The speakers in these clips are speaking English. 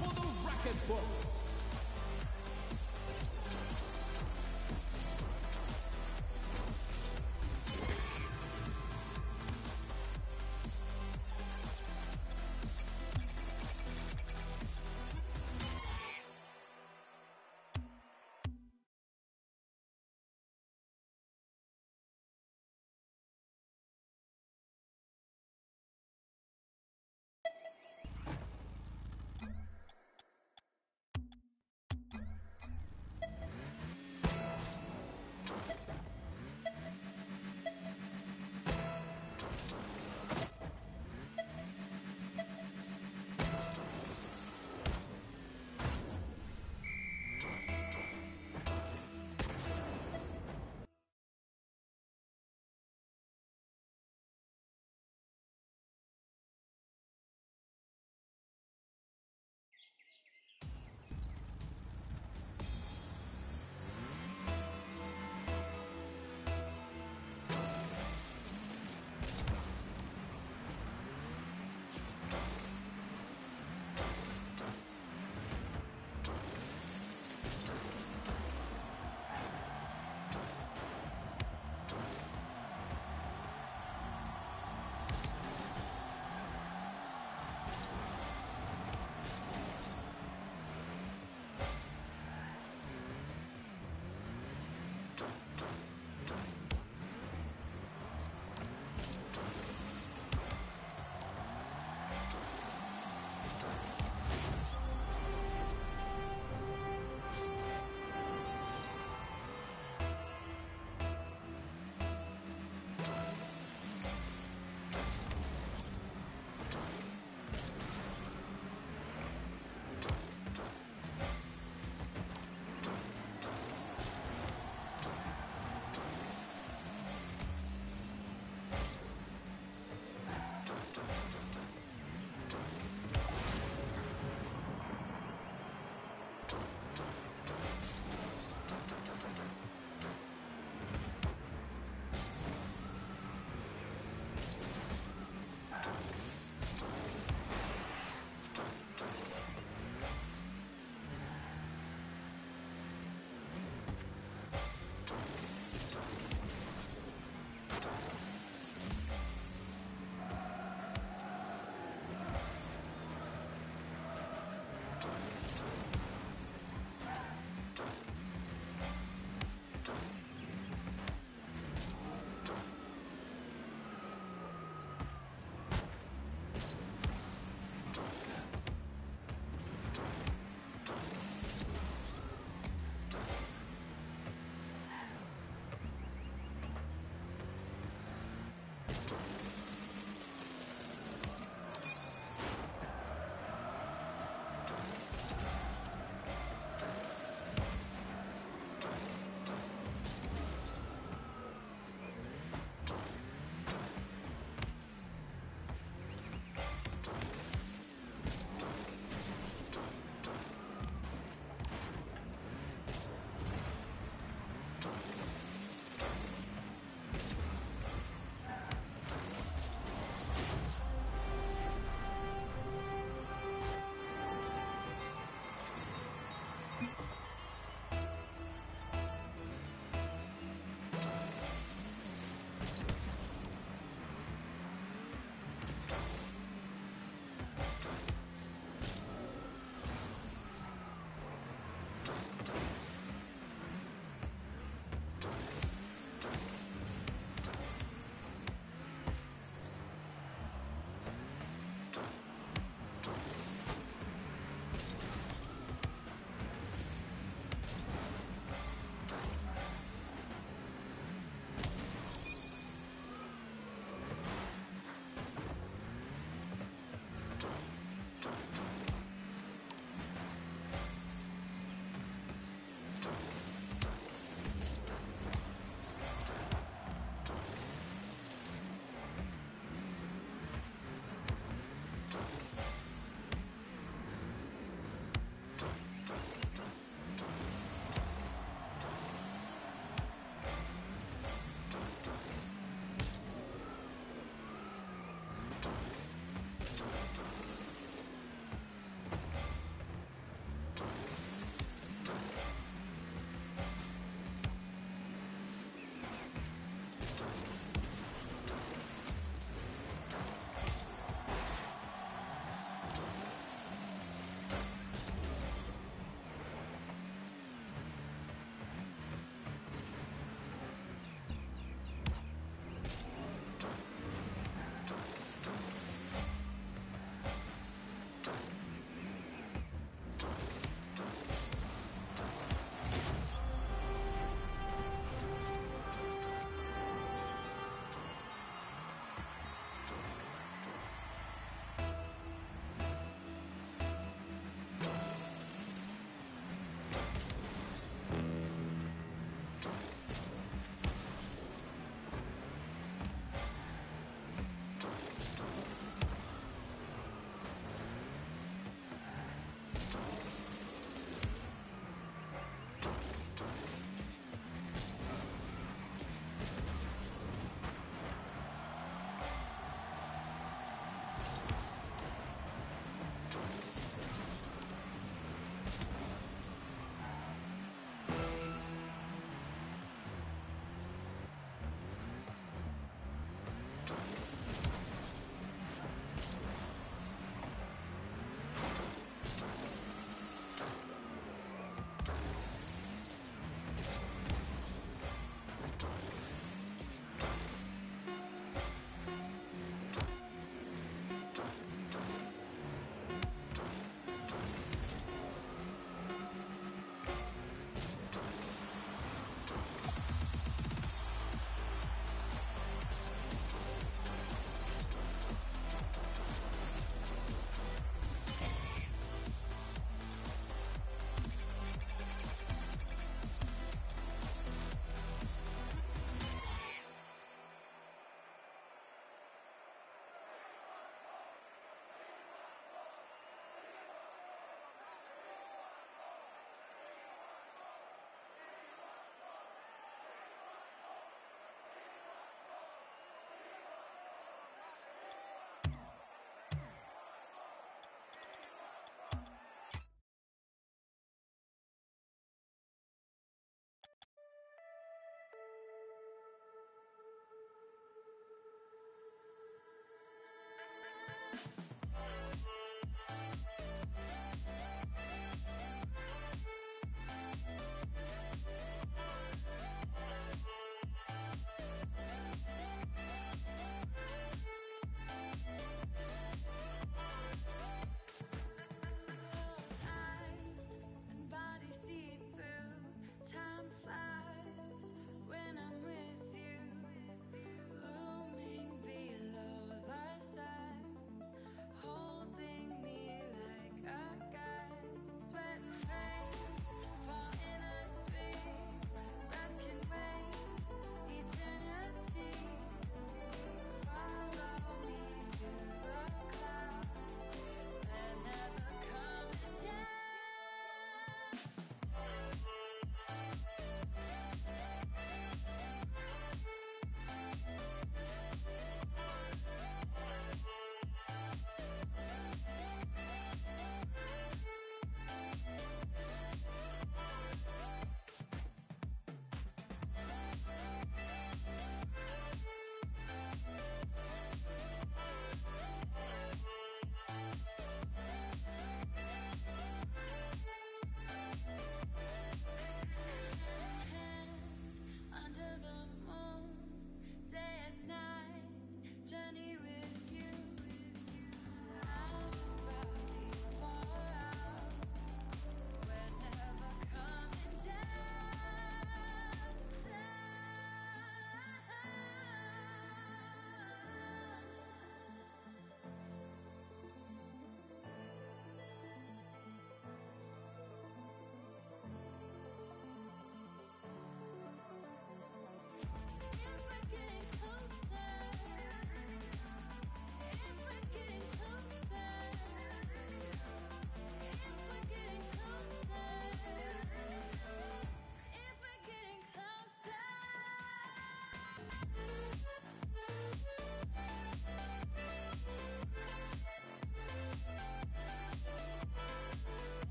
For the record books!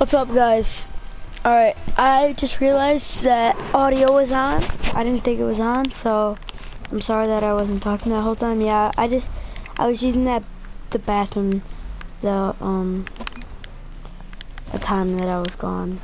What's up, guys? Alright, I just realized that audio was on. I didn't think it was on, so I'm sorry that I wasn't talking that whole time. Yeah, I just, I was using that, the bathroom, the, um, the time that I was gone.